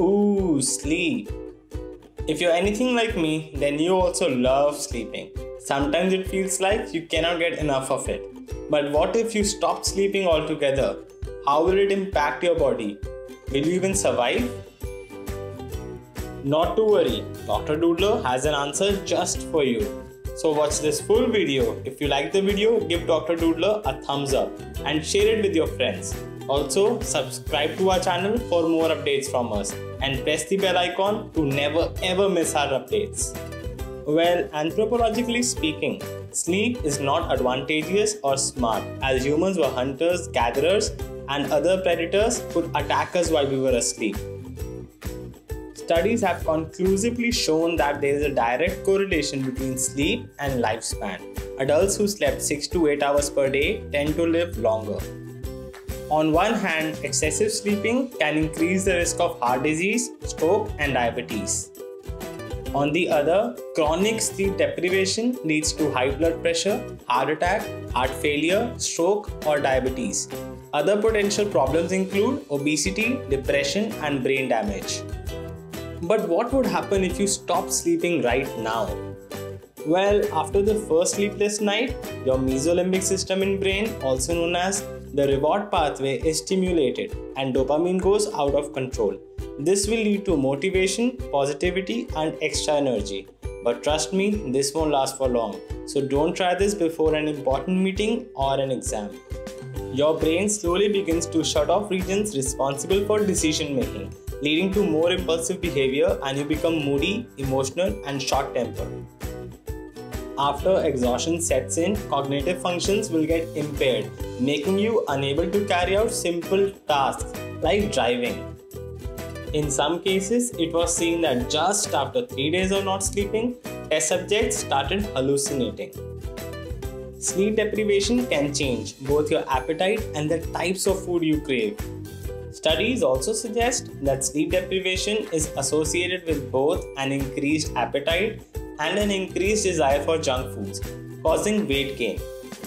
Ooh, sleep. If you're anything like me, then you also love sleeping. Sometimes it feels like you cannot get enough of it. But what if you stop sleeping altogether? How will it impact your body? Will you even survive? Not to worry, Dr. Doodler has an answer just for you. So watch this full video. If you like the video, give Dr. Doodler a thumbs up and share it with your friends. Also, subscribe to our channel for more updates from us and press the bell icon to never ever miss our updates. Well, anthropologically speaking, sleep is not advantageous or smart as humans were hunters, gatherers, and other predators could attack us while we were asleep. Studies have conclusively shown that there is a direct correlation between sleep and lifespan. Adults who slept 6 to 8 hours per day tend to live longer. On one hand, excessive sleeping can increase the risk of heart disease, stroke, and diabetes. On the other, chronic sleep deprivation leads to high blood pressure, heart attack, heart failure, stroke, or diabetes. Other potential problems include obesity, depression, and brain damage. But what would happen if you stop sleeping right now? Well, after the first sleepless night, your mesolimbic system in brain, also known as the reward pathway is stimulated and dopamine goes out of control. This will lead to motivation, positivity, and extra energy. But trust me, this won't last for long. So don't try this before an important meeting or an exam. Your brain slowly begins to shut off regions responsible for decision making, leading to more impulsive behavior, and you become moody, emotional, and short tempered. After exhaustion sets in, cognitive functions will get impaired, making you unable to carry out simple tasks like driving. In some cases, it was seen that just after 3 days of not sleeping, test subjects started hallucinating. Sleep deprivation can change both your appetite and the types of food you crave. Studies also suggest that sleep deprivation is associated with both an increased appetite and an increased desire for junk foods, causing weight gain.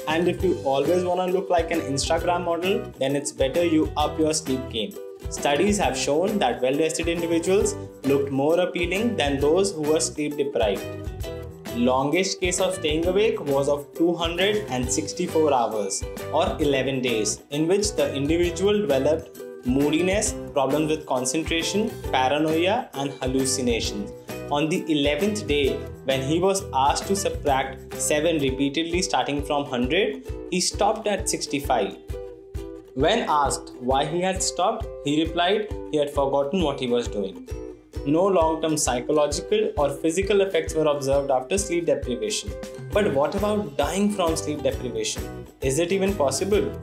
And if you always want to look like an Instagram model, then it's better you up your sleep game. Studies have shown that well rested individuals looked more appealing than those who were sleep deprived. Longest case of staying awake was of 264 hours or 11 days, in which the individual developed moodiness, problems with concentration, paranoia, and hallucinations on the 11th day, when he was asked to subtract 7 repeatedly starting from 100, he stopped at 65. When asked why he had stopped, he replied he had forgotten what he was doing. No long term psychological or physical effects were observed after sleep deprivation. But what about dying from sleep deprivation? Is it even possible?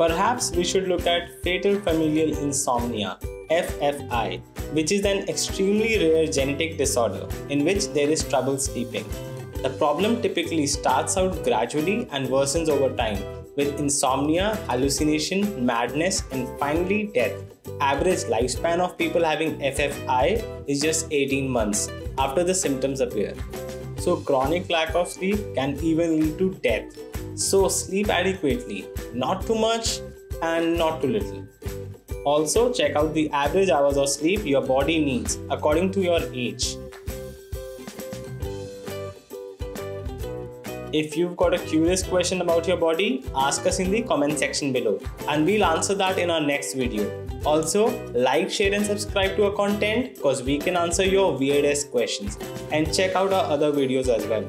Perhaps we should look at fatal familial insomnia, FFI, which is an extremely rare genetic disorder in which there is trouble sleeping. The problem typically starts out gradually and worsens over time with insomnia, hallucination, madness, and finally death. Average lifespan of people having FFI is just 18 months after the symptoms appear. So, chronic lack of sleep can even lead to death. So, sleep adequately, not too much and not too little. Also, check out the average hours of sleep your body needs according to your age. If you've got a curious question about your body, ask us in the comment section below and we'll answer that in our next video. Also, like, share, and subscribe to our content because we can answer your weirdest questions and check out our other videos as well.